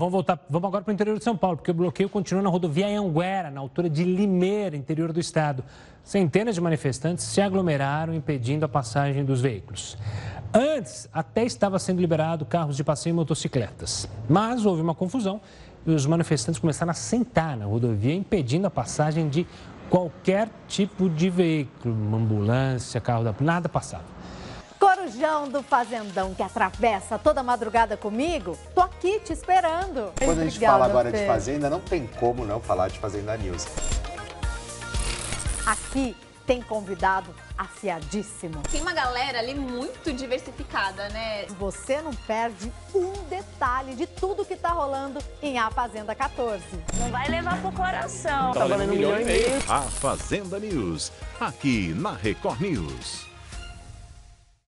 vamos voltar, vamos agora para o interior de São Paulo, porque o bloqueio continua na rodovia Anguera, na altura de Limeira, interior do estado. Centenas de manifestantes se aglomeraram impedindo a passagem dos veículos. Antes, até estava sendo liberado carros de passeio e motocicletas. Mas houve uma confusão e os manifestantes começaram a sentar na rodovia, impedindo a passagem de qualquer tipo de veículo, ambulância, carro da... nada passava. Corujão do Fazendão que atravessa toda madrugada comigo, tô aqui te esperando. Quando a gente Obrigada, fala agora Fê. de Fazenda, não tem como não falar de Fazenda News. Aqui tem convidado afiadíssimo. Tem uma galera ali muito diversificada, né? Você não perde um detalhe de tudo que tá rolando em A Fazenda 14. Não vai levar pro coração. Tá valendo um milhão e meio. A Fazenda News, aqui na Record News.